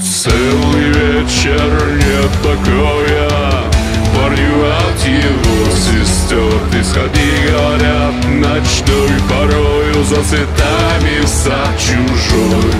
Целый вечер нет покоя. Парню от его сестер Ты сходи, горят ночной Порою за цветами в сад чужой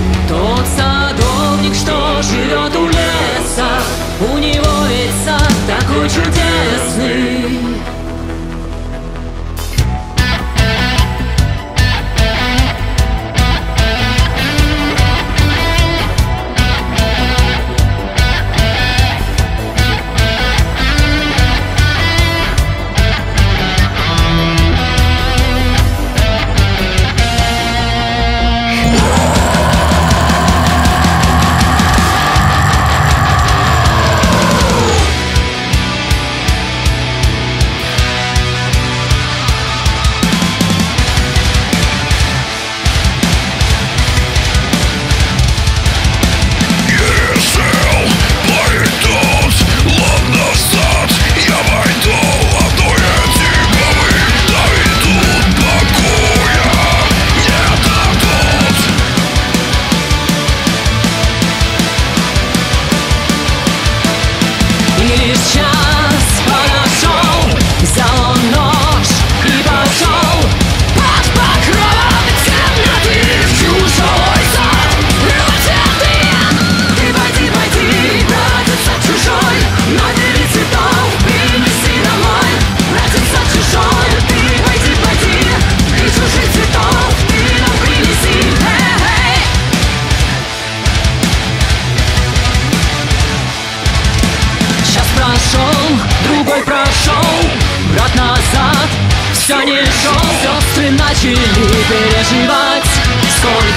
Сестры начали переживать. Сколько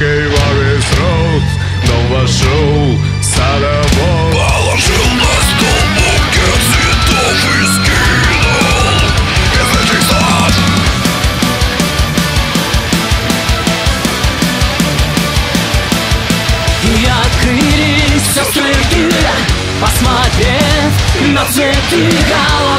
лодкой во весь рот Но вошел садовод Положил на стол букет цветов и скинул. Из этих сад И открылись все цветы Посмотрев на цветы голов